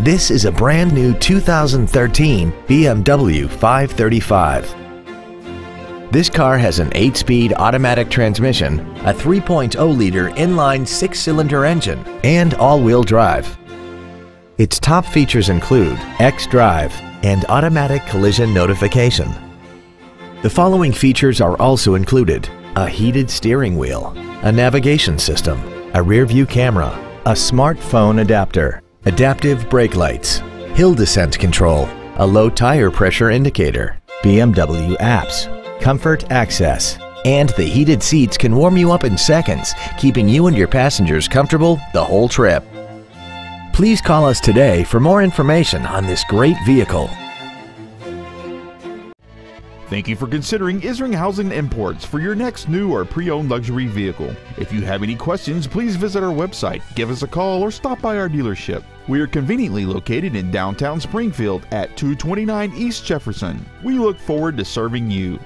This is a brand new 2013 BMW 535. This car has an 8-speed automatic transmission, a 3.0-liter inline 6-cylinder engine, and all-wheel drive. Its top features include xDrive and automatic collision notification. The following features are also included. A heated steering wheel, a navigation system, a rear-view camera, a smartphone adapter, adaptive brake lights, hill descent control, a low tire pressure indicator, BMW apps, comfort access, and the heated seats can warm you up in seconds, keeping you and your passengers comfortable the whole trip. Please call us today for more information on this great vehicle. Thank you for considering Isringhausen Imports for your next new or pre-owned luxury vehicle. If you have any questions, please visit our website, give us a call, or stop by our dealership. We are conveniently located in downtown Springfield at 229 East Jefferson. We look forward to serving you.